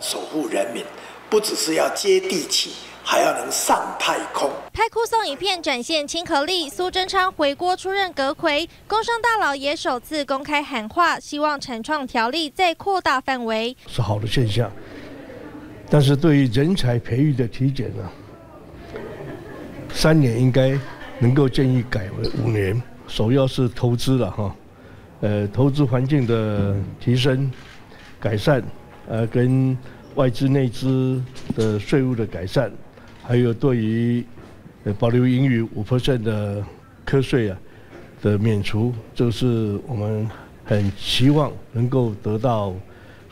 守护人民，不只是要接地气。还要能上太空。拍酷送影片展现亲和力，苏贞昌回锅出任阁魁，工商大佬也首次公开喊话，希望产创条例再扩大范围，是好的现象。但是对于人才培育的体检呢，三年应该能够建议改为五年，首要是投资了哈，呃，投资环境的提升、改善，呃，跟外资内资的税务的改善。还有对于呃保留盈余五 percent 的课税啊的免除，就是我们很希望能够得到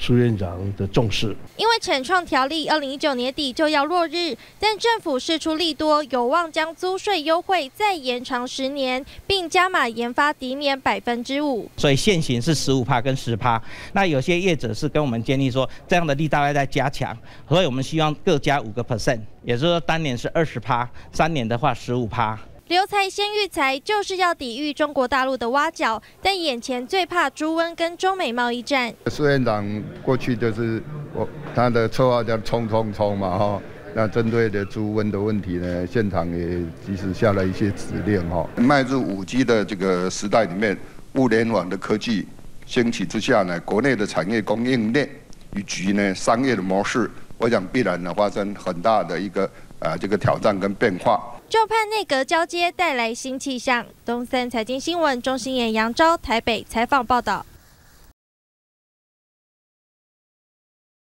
苏院长的重视。因为产创条例二零一九年底就要落日，但政府释出利多，有望将租税优惠再延长十年，并加码研发抵免百分之五。所以现行是十五趴跟十趴，那有些业者是跟我们建议说，这样的力大概在加强，所以我们希望各加五个 percent，也就是说单年是二十趴，三年的话十五趴。留才先育才，就是要抵御中国大陆的挖角，但眼前最怕猪瘟跟中美贸易战。苏院长过去就是我他的绰号叫“冲冲冲”嘛哈，那针对的猪瘟的问题呢，现场也及时下了一些指令哈。迈入五 G 的这个时代里面，物联网的科技兴起之下呢，国内的产业供应链以及呢商业的模式，我想必然呢发生很大的一个啊这个挑战跟变化。就盼内阁交接带来新气象。东森财经新闻中心演杨昭台北采访报道。